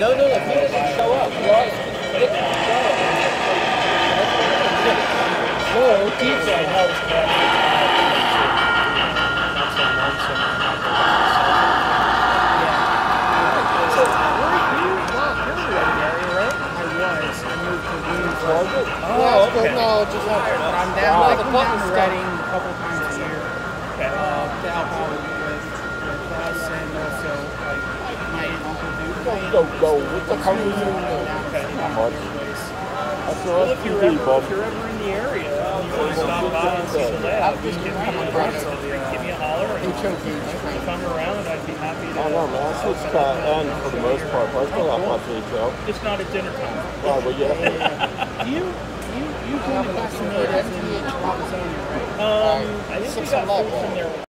no, no, if he doesn't show up, stick to the show. No, pizza. I know it's bad. Not so lonesome. So, were you not here in the area, right? I was. I moved to Williamsburg. Oh, okay. is higher, but I'm down, Wow. like, I'm down to Reading a couple times a year. Okay. Uh, to out with, with us and my uncle do. Go, go, what the hell are you much? That's all Well, if you're ever Bob. if you're ever in the area, you want to stop by and see the lab, just give me a so give me a holler, and come around. I'd be happy to. I know, man. I switched to N for the most part, but I still have my show. Just not at dinner time. Right, but yeah. Do you, you, you come to Pasadena as in Arizona, right? Um, I think we got folks in there